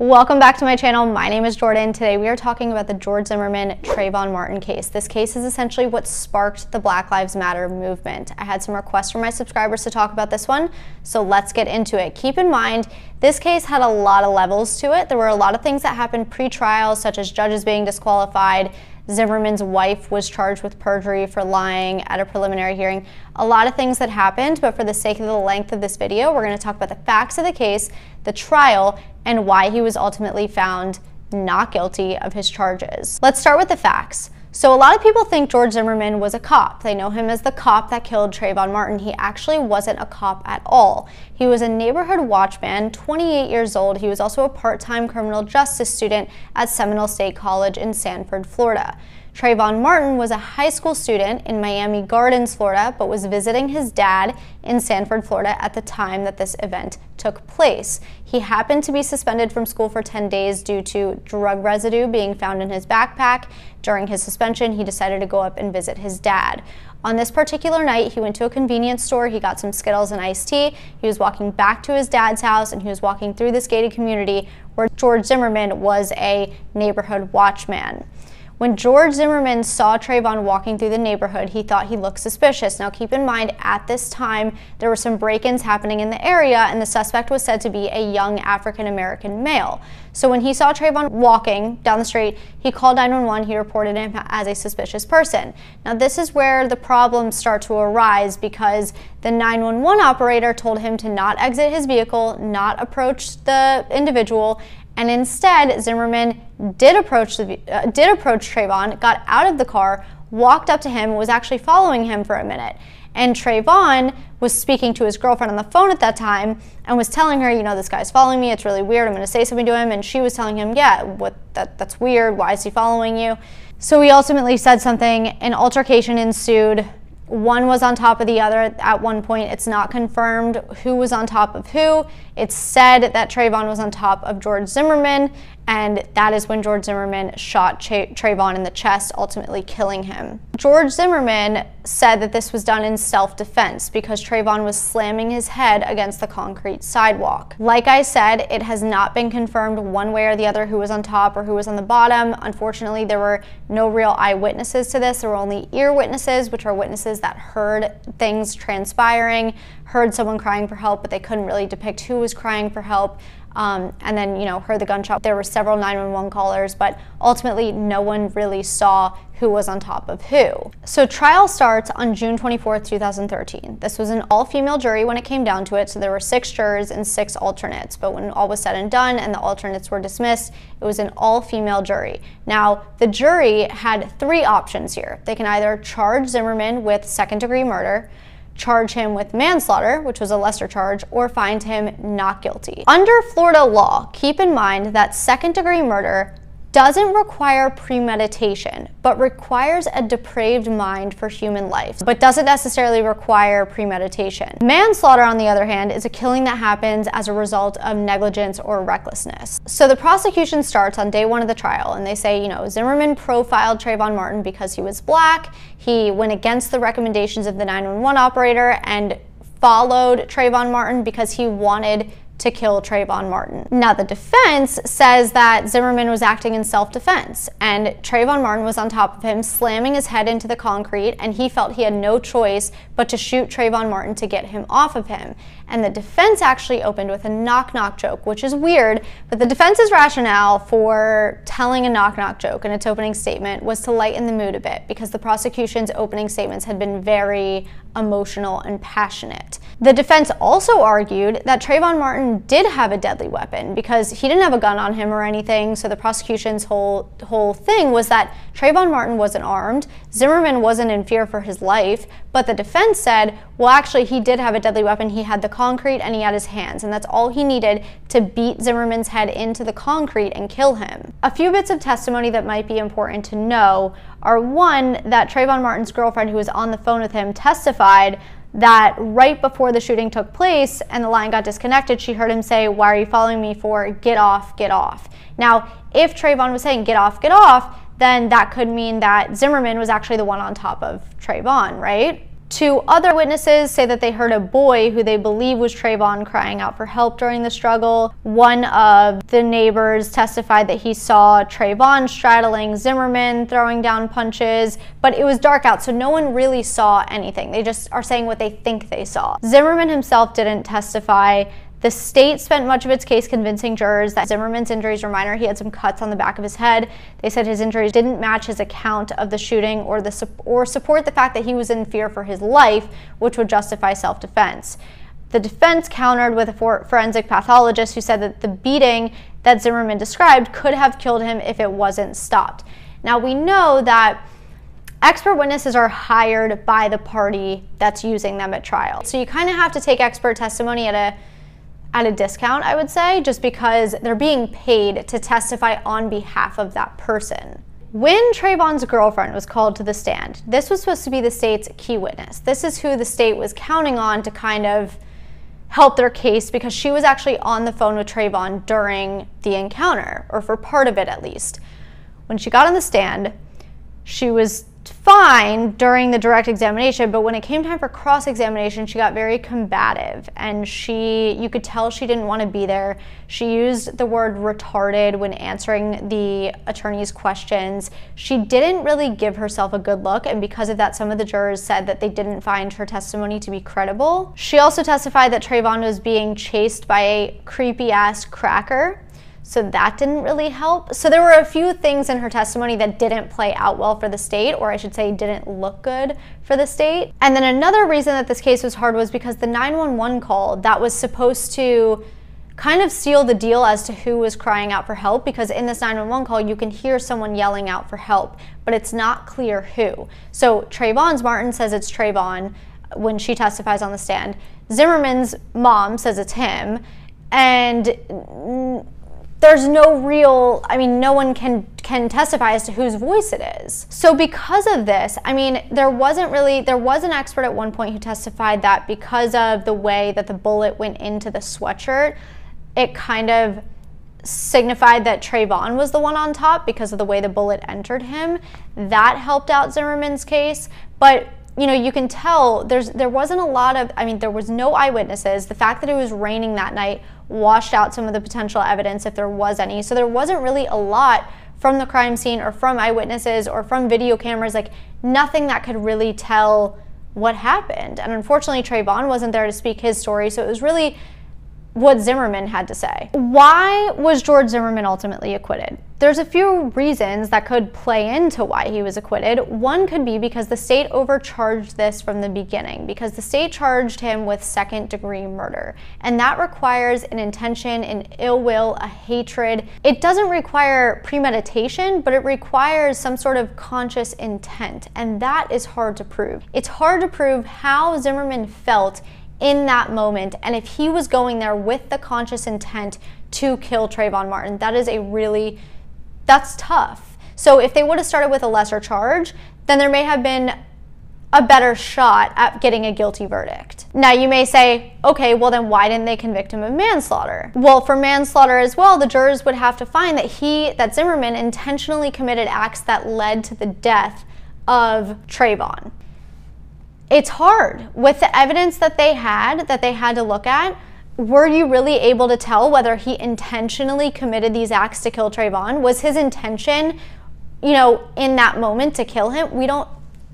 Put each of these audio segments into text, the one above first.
Welcome back to my channel. My name is Jordan. Today we are talking about the George Zimmerman Trayvon Martin case. This case is essentially what sparked the Black Lives Matter movement. I had some requests from my subscribers to talk about this one, so let's get into it. Keep in mind, this case had a lot of levels to it. There were a lot of things that happened pre-trial, such as judges being disqualified, Zimmerman's wife was charged with perjury for lying at a preliminary hearing. A lot of things that happened, but for the sake of the length of this video, we're going to talk about the facts of the case, the trial, and why he was ultimately found not guilty of his charges. Let's start with the facts. So a lot of people think George Zimmerman was a cop. They know him as the cop that killed Trayvon Martin. He actually wasn't a cop at all. He was a neighborhood watchman, 28 years old. He was also a part-time criminal justice student at Seminole State College in Sanford, Florida. Trayvon Martin was a high school student in Miami Gardens, Florida, but was visiting his dad in Sanford, Florida at the time that this event took place. He happened to be suspended from school for 10 days due to drug residue being found in his backpack. During his suspension, he decided to go up and visit his dad. On this particular night, he went to a convenience store, he got some Skittles and iced tea, he was walking back to his dad's house, and he was walking through this gated community where George Zimmerman was a neighborhood watchman. When George Zimmerman saw Trayvon walking through the neighborhood, he thought he looked suspicious. Now keep in mind, at this time, there were some break-ins happening in the area and the suspect was said to be a young African-American male. So when he saw Trayvon walking down the street, he called 911, he reported him as a suspicious person. Now this is where the problems start to arise because the 911 operator told him to not exit his vehicle, not approach the individual, and instead Zimmerman did approach the, uh, did approach Trayvon, got out of the car, walked up to him, was actually following him for a minute. And Trayvon was speaking to his girlfriend on the phone at that time and was telling her, you know, this guy's following me. It's really weird. I'm going to say something to him. And she was telling him, yeah, what that that's weird. Why is he following you? So he ultimately said something. An altercation ensued one was on top of the other at one point. It's not confirmed who was on top of who. It's said that Trayvon was on top of George Zimmerman, and that is when George Zimmerman shot Trayvon in the chest, ultimately killing him. George Zimmerman said that this was done in self-defense because Trayvon was slamming his head against the concrete sidewalk. Like I said, it has not been confirmed one way or the other who was on top or who was on the bottom. Unfortunately, there were no real eyewitnesses to this. There were only ear witnesses, which are witnesses that heard things transpiring, heard someone crying for help, but they couldn't really depict who was crying for help um, and then you know heard the gunshot. There were several 911 callers, but ultimately no one really saw who was on top of who. So trial starts on June 24, 2013. This was an all-female jury when it came down to it, so there were six jurors and six alternates. But when all was said and done and the alternates were dismissed, it was an all-female jury. Now, the jury had three options here. They can either charge Zimmerman with second-degree murder, charge him with manslaughter, which was a lesser charge, or find him not guilty. Under Florida law, keep in mind that second degree murder doesn't require premeditation, but requires a depraved mind for human life, but doesn't necessarily require premeditation. Manslaughter, on the other hand, is a killing that happens as a result of negligence or recklessness. So the prosecution starts on day one of the trial, and they say, you know, Zimmerman profiled Trayvon Martin because he was black, he went against the recommendations of the 911 operator, and followed Trayvon Martin because he wanted to kill Trayvon Martin. Now, the defense says that Zimmerman was acting in self-defense and Trayvon Martin was on top of him, slamming his head into the concrete, and he felt he had no choice but to shoot Trayvon Martin to get him off of him. And the defense actually opened with a knock-knock joke, which is weird, but the defense's rationale for telling a knock-knock joke in its opening statement was to lighten the mood a bit because the prosecution's opening statements had been very emotional and passionate. The defense also argued that Trayvon Martin did have a deadly weapon because he didn't have a gun on him or anything. So the prosecution's whole whole thing was that Trayvon Martin wasn't armed, Zimmerman wasn't in fear for his life, but the defense said, well, actually, he did have a deadly weapon. He had the concrete and he had his hands, and that's all he needed to beat Zimmerman's head into the concrete and kill him. A few bits of testimony that might be important to know are one, that Trayvon Martin's girlfriend, who was on the phone with him, testified that right before the shooting took place and the line got disconnected, she heard him say, Why are you following me for? Get off, get off. Now, if Trayvon was saying, Get off, get off, then that could mean that Zimmerman was actually the one on top of Trayvon, right? Two other witnesses say that they heard a boy who they believe was Trayvon crying out for help during the struggle. One of the neighbors testified that he saw Trayvon straddling Zimmerman, throwing down punches, but it was dark out, so no one really saw anything. They just are saying what they think they saw. Zimmerman himself didn't testify. The state spent much of its case convincing jurors that Zimmerman's injuries were minor. He had some cuts on the back of his head. They said his injuries didn't match his account of the shooting or the or support the fact that he was in fear for his life, which would justify self-defense. The defense countered with a forensic pathologist who said that the beating that Zimmerman described could have killed him if it wasn't stopped. Now we know that expert witnesses are hired by the party that's using them at trial. So you kind of have to take expert testimony at a at a discount, I would say, just because they're being paid to testify on behalf of that person. When Trayvon's girlfriend was called to the stand, this was supposed to be the state's key witness. This is who the state was counting on to kind of help their case because she was actually on the phone with Trayvon during the encounter, or for part of it at least. When she got on the stand, she was fine during the direct examination, but when it came time for cross examination, she got very combative and she, you could tell she didn't want to be there. She used the word retarded when answering the attorney's questions. She didn't really give herself a good look, and because of that, some of the jurors said that they didn't find her testimony to be credible. She also testified that Trayvon was being chased by a creepy ass cracker so that didn't really help. So there were a few things in her testimony that didn't play out well for the state, or I should say, didn't look good for the state. And then another reason that this case was hard was because the 911 call that was supposed to kind of seal the deal as to who was crying out for help because in this 911 call you can hear someone yelling out for help, but it's not clear who. So Trayvon's Martin says it's Trayvon when she testifies on the stand. Zimmerman's mom says it's him, and there's no real i mean no one can can testify as to whose voice it is. So because of this i mean there wasn't really there was an expert at one point who testified that because of the way that the bullet went into the sweatshirt it kind of signified that Trayvon was the one on top because of the way the bullet entered him. That helped out Zimmerman's case but you know, you can tell there's there wasn't a lot of I mean, there was no eyewitnesses. The fact that it was raining that night washed out some of the potential evidence if there was any. So there wasn't really a lot from the crime scene or from eyewitnesses or from video cameras, like nothing that could really tell what happened. And unfortunately, Trayvon wasn't there to speak his story, so it was really what Zimmerman had to say. Why was George Zimmerman ultimately acquitted? There's a few reasons that could play into why he was acquitted. One could be because the state overcharged this from the beginning, because the state charged him with second degree murder. And that requires an intention, an ill will, a hatred. It doesn't require premeditation, but it requires some sort of conscious intent. And that is hard to prove. It's hard to prove how Zimmerman felt in that moment. And if he was going there with the conscious intent to kill Trayvon Martin, that is a really, that's tough. So if they would have started with a lesser charge, then there may have been a better shot at getting a guilty verdict. Now you may say, okay, well then why didn't they convict him of manslaughter? Well, for manslaughter as well, the jurors would have to find that he, that Zimmerman intentionally committed acts that led to the death of Trayvon it's hard with the evidence that they had that they had to look at were you really able to tell whether he intentionally committed these acts to kill Trayvon? Was his intention, you know, in that moment to kill him? We don't,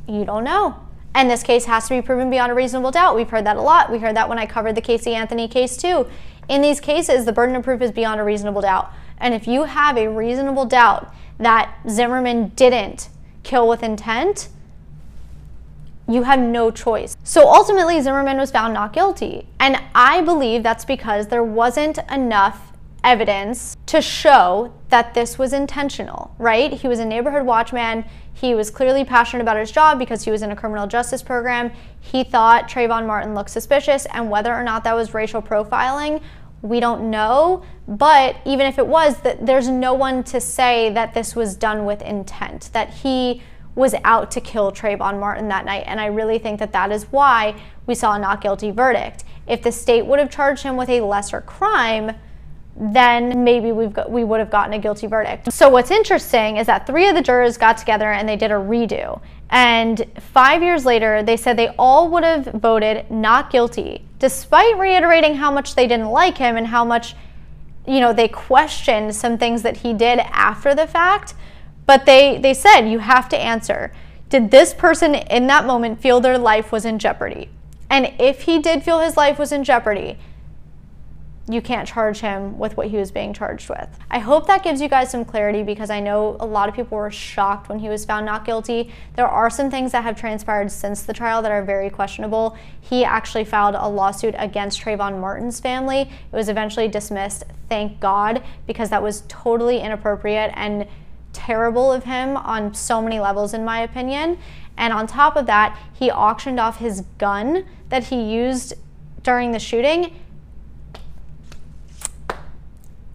you don't know. And this case has to be proven beyond a reasonable doubt. We've heard that a lot. We heard that when I covered the Casey Anthony case too. In these cases, the burden of proof is beyond a reasonable doubt. And if you have a reasonable doubt that Zimmerman didn't kill with intent, you had no choice. So ultimately, Zimmerman was found not guilty. And I believe that's because there wasn't enough evidence to show that this was intentional, right? He was a neighborhood watchman. He was clearly passionate about his job because he was in a criminal justice program. He thought Trayvon Martin looked suspicious, and whether or not that was racial profiling, we don't know. But even if it was, that there's no one to say that this was done with intent, that he was out to kill Trayvon Martin that night. And I really think that that is why we saw a not guilty verdict. If the state would have charged him with a lesser crime, then maybe we've got, we would have gotten a guilty verdict. So what's interesting is that three of the jurors got together and they did a redo. And five years later, they said they all would have voted not guilty, despite reiterating how much they didn't like him and how much, you know, they questioned some things that he did after the fact. But they, they said, you have to answer. Did this person in that moment feel their life was in jeopardy? And if he did feel his life was in jeopardy, you can't charge him with what he was being charged with. I hope that gives you guys some clarity because I know a lot of people were shocked when he was found not guilty. There are some things that have transpired since the trial that are very questionable. He actually filed a lawsuit against Trayvon Martin's family. It was eventually dismissed, thank God, because that was totally inappropriate and terrible of him on so many levels, in my opinion. And on top of that, he auctioned off his gun that he used during the shooting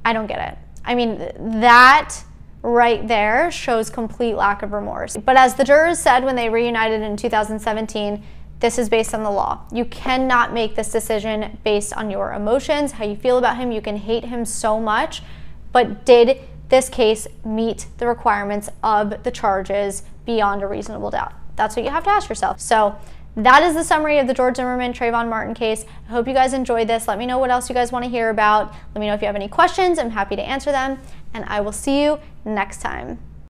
I don't get it. I mean, that right there shows complete lack of remorse. But as the jurors said when they reunited in 2017, this is based on the law. You cannot make this decision based on your emotions, how you feel about him. You can hate him so much, but did this case meet the requirements of the charges beyond a reasonable doubt? That's what you have to ask yourself. So that is the summary of the George Zimmerman Trayvon Martin case. I hope you guys enjoyed this. Let me know what else you guys want to hear about. Let me know if you have any questions. I'm happy to answer them. And I will see you next time.